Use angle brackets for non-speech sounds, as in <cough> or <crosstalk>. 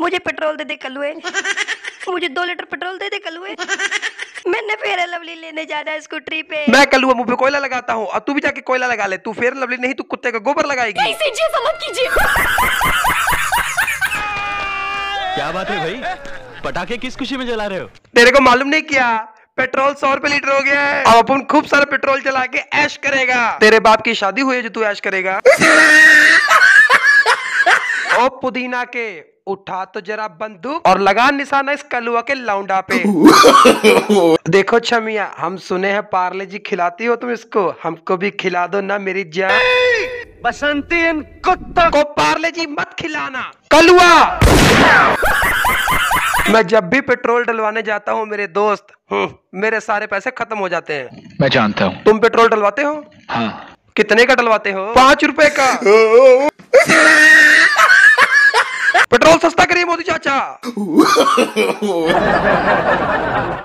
मुझे पेट्रोल दे दे कलुए <laughs> मुझे दो लीटर पेट्रोल दे दे कलुए <laughs> मैंने फेयर लवली लेने जाना है स्कूटरी पे। मैं कलुआ मुँह पे कोयला लगाता हूँ और तू भी जाके कोयला लगा ले। तू फेयर लवली नहीं तू कुत्ते का गोबर लगाएगी। इसे जी समझ कीजिए। क्या बात है भाई? पटाखे किस खुशी में जला रहे हो? तेरे को मालूम नहीं किया पेट्रोल सौ रुपए लीटर हो गया है। अब अपन खूब सारा पेट्रोल चला के ऐश करेगा। तेरे बाप की शादी हुई है जो तू ऐश करेगा। <laughs> ओ पुदीना के उठा तो जरा बंदूक और लगा निशाना इस कलुआ के लौंडा पे। <laughs> देखो छमिया हम सुने हैं पार्ले जी खिलाती हो तुम इसको हमको भी खिला दो ना मेरी जान। बसंती इन कुत्ता को पार्ले जी मत खिलाना कलुआ। मैं जब भी पेट्रोल डलवाने जाता हूँ मेरे दोस्त हम्म, मेरे सारे पैसे खत्म हो जाते हैं। मैं जानता हूँ। तुम पेट्रोल डलवाते हो? हाँ। कितने का डलवाते हो? पाँच रुपए का। <laughs> पेट्रोल सस्ता करिए मोदी चाचा। <laughs> <laughs>